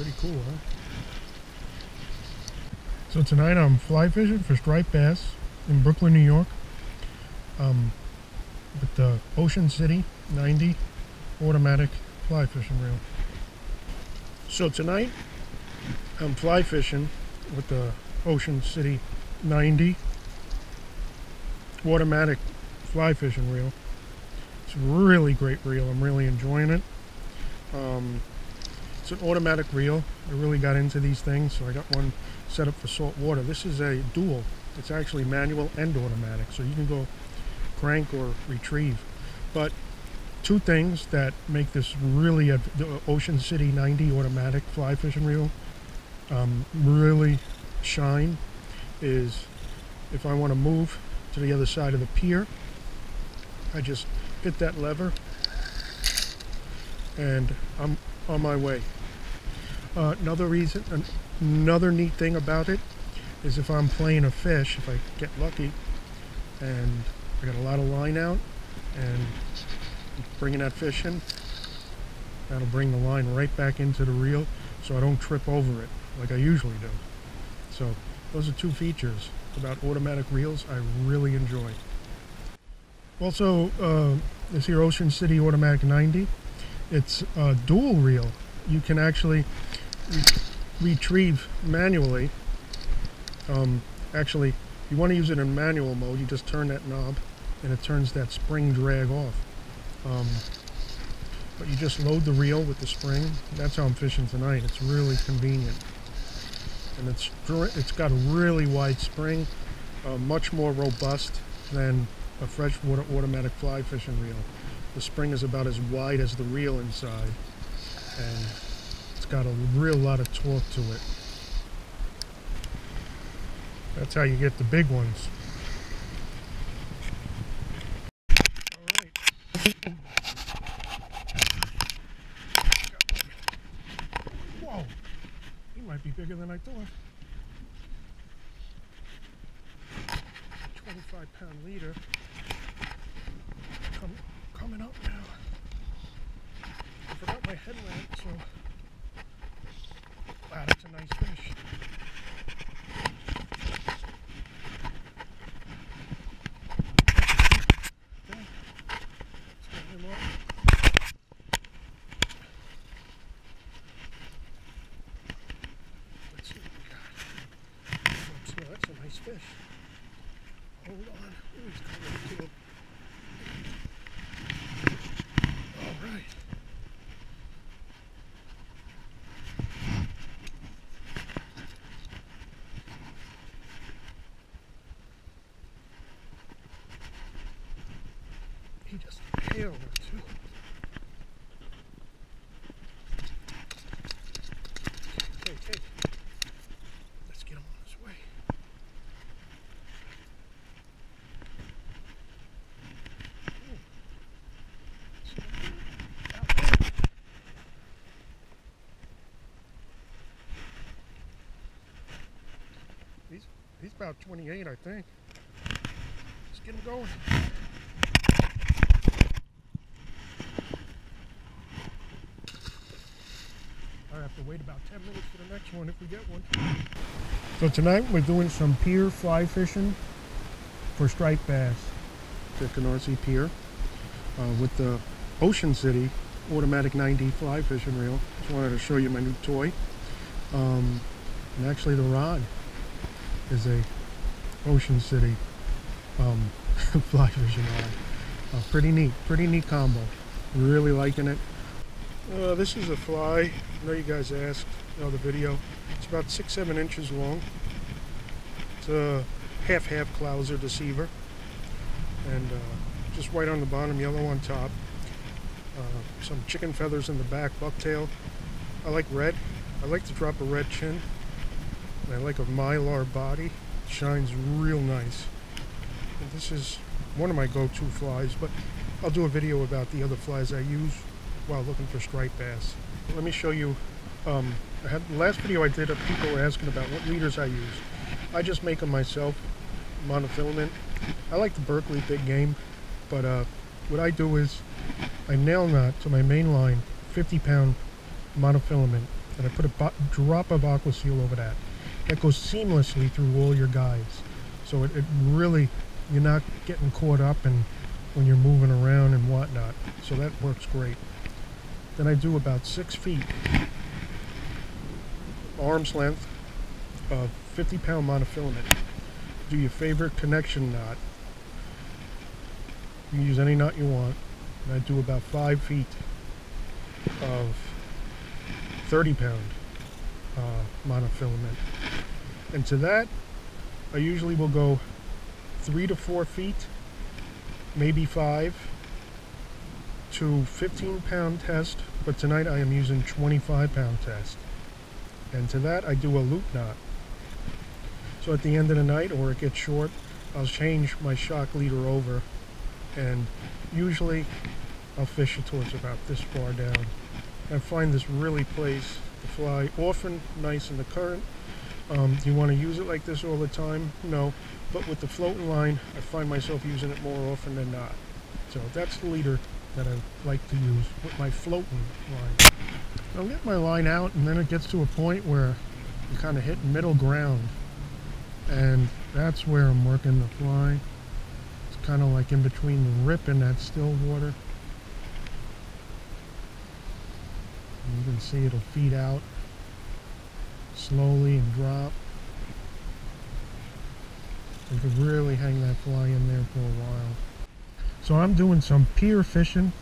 Pretty cool, huh? So tonight I'm fly fishing for striped bass in Brooklyn, New York. Um, with the Ocean City 90 automatic fly fishing reel. So tonight I'm fly fishing with the Ocean City 90 automatic fly fishing reel. It's a really great reel. I'm really enjoying it. Um, it's an automatic reel. I really got into these things, so I got one set up for salt water. This is a dual. It's actually manual and automatic, so you can go crank or retrieve. But two things that make this really a Ocean City 90 automatic fly fishing reel um, really shine is if I want to move to the other side of the pier, I just hit that lever and I'm on my way. Uh, another reason, another neat thing about it is if I'm playing a fish, if I get lucky and I got a lot of line out and bringing that fish in, that'll bring the line right back into the reel so I don't trip over it like I usually do. So those are two features about automatic reels I really enjoy. Also, uh, this here Ocean City Automatic 90, it's a dual reel. You can actually retrieve manually. Um, actually, you want to use it in manual mode, you just turn that knob and it turns that spring drag off. Um, but you just load the reel with the spring. That's how I'm fishing tonight. It's really convenient. And it's it's got a really wide spring, uh, much more robust than a freshwater automatic fly fishing reel. The spring is about as wide as the reel inside. And it's got a real lot of torque to it. That's how you get the big ones. Whoa! He might be bigger than I thought. 25 pound leader. Come, coming up now. I forgot my headlamp, so. That's a nice fish. Okay. Let's get him up. Let's see what we got. Oops, no, that's a nice fish. Hold on. Ooh, he's coming to it. All right. He just nailed it too. Okay, okay, okay. Let's get him on his way. He's he's about 28, I think. Let's get him going. I have to wait about 10 minutes for the next one if we get one. So tonight we're doing some pier fly fishing for striped bass. The Canarsie Pier uh, with the Ocean City automatic 90 fly fishing reel. Just wanted to show you my new toy. Um, and actually the rod is a Ocean City um, fly fishing rod. Uh, pretty neat, pretty neat combo. Really liking it. Uh, this is a fly. I know you guys asked know, the video. It's about six, seven inches long. It's a half-half Clouser deceiver. And uh, just white on the bottom, yellow on top. Uh, some chicken feathers in the back, bucktail. I like red. I like to drop a red chin. I like a mylar body. It shines real nice. And this is one of my go-to flies, but I'll do a video about the other flies I use while looking for striped bass. Let me show you. Um, I had the last video I did of people were asking about what leaders I use. I just make them myself, monofilament. I like the Berkley big game, but uh, what I do is I nail knot to my main line 50 pound monofilament and I put a drop of Aquaseal over that. That goes seamlessly through all your guides. So it, it really, you're not getting caught up in when you're moving around and whatnot. So that works great. Then I do about six feet, arm's length of 50 pound monofilament. Do your favorite connection knot. You can use any knot you want. And I do about five feet of 30 pound uh, monofilament. And to that, I usually will go three to four feet, maybe five, to 15 pound test, but tonight I am using 25 pound test. And to that I do a loop knot. So at the end of the night, or it gets short, I'll change my shock leader over and usually I'll fish it towards about this far down. I find this really plays fly often nice in the current. Um, do you want to use it like this all the time? No, but with the floating line, I find myself using it more often than not. So that's the leader that I like to use with my floating line. I'll get my line out and then it gets to a point where you kind of hit middle ground and that's where I'm working the fly. It's kind of like in between the rip and that still water. You can see it'll feed out slowly and drop. You could really hang that fly in there for a while. So I'm doing some pier fishing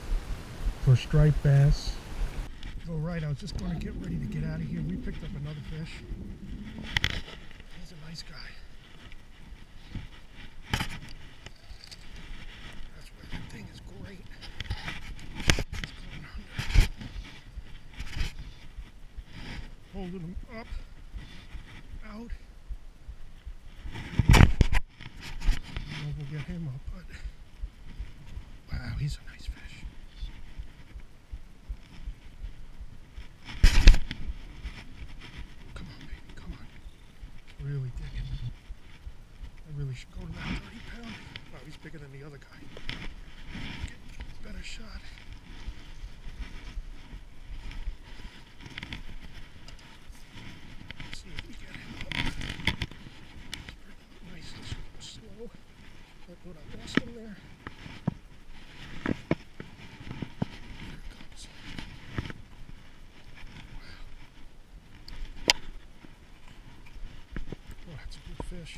for striped bass. Oh right, I was just going to get ready to get out of here. We picked up another fish. He's a nice guy. That's why that thing is great. He's going under. Holding him up, out. We'll get him up, but wow, he's a nice fish. Come on, baby, come on. Really digging. I really should go to that 30 pound. Oh, he's bigger than the other guy. Get better shot. Let's see if we get him up. He's pretty nice and slow. I thought I lost him there. Here it comes. Wow. Oh, that's a good fish.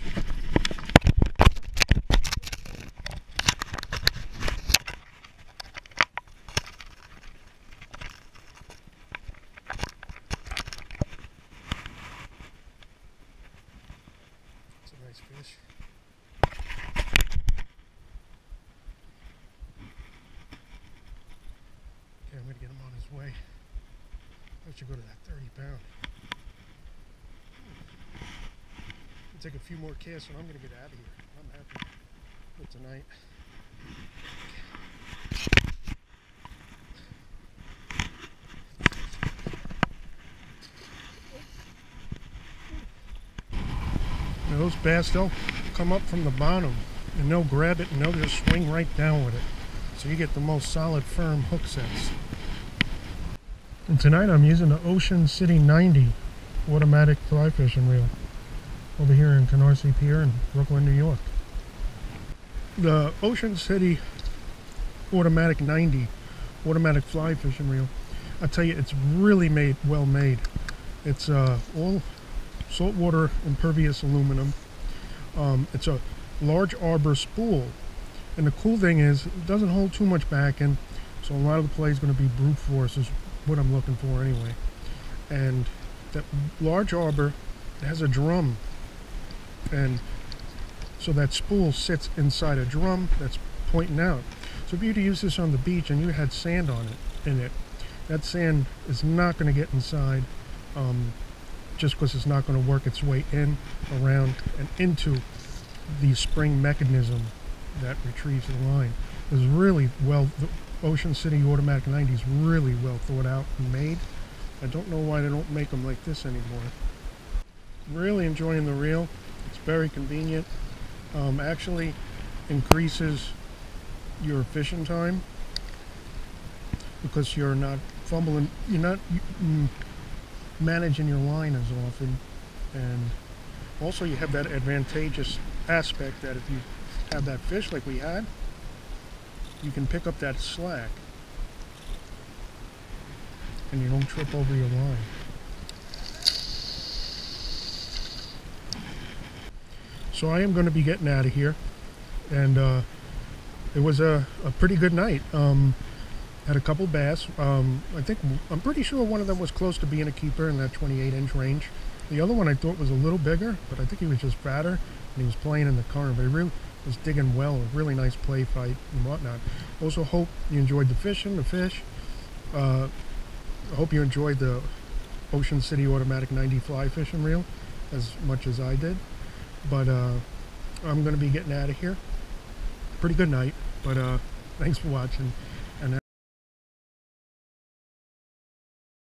It's a nice fish. Okay, I'm gonna get him on his way. I should go to that 30 pound. I'll take a few more casts and I'm gonna get out of here. I'm happy with tonight. Now those bass, they'll come up from the bottom and they'll grab it and they'll just swing right down with it. So you get the most solid, firm hook sets. And tonight I'm using the Ocean City 90 automatic fly fishing reel over here in Canarsie Pier in Brooklyn, New York. The Ocean City automatic 90 automatic fly fishing reel, I tell you, it's really made, well made. It's uh, all saltwater impervious aluminum. Um, it's a large arbor spool. And the cool thing is, it doesn't hold too much backing, so a lot of the play is going to be brute force, what I'm looking for anyway. And that large arbor has a drum, and so that spool sits inside a drum that's pointing out. So if you were to use this on the beach and you had sand on it, in it, that sand is not going to get inside um, just because it's not going to work its way in, around, and into the spring mechanism that retrieves the line. It's really well, the Ocean City Automatic 90 is really well thought out and made. I don't know why they don't make them like this anymore. Really enjoying the reel. It's very convenient. Um, actually increases your fishing time because you're not fumbling. You're not. Mm, managing your line as often. And also you have that advantageous aspect that if you have that fish like we had, you can pick up that slack and you don't trip over your line. So I am going to be getting out of here and uh, it was a, a pretty good night. Um, had a couple bass. Um, I think I'm pretty sure one of them was close to being a keeper in that 28 inch range. The other one I thought was a little bigger, but I think he was just fatter and he was playing in the current. But he really was digging well. A really nice play fight and whatnot. Also hope you enjoyed the fishing, the fish. Uh, I hope you enjoyed the Ocean City Automatic 90 fly fishing reel as much as I did. But uh, I'm going to be getting out of here. Pretty good night, but uh, thanks for watching.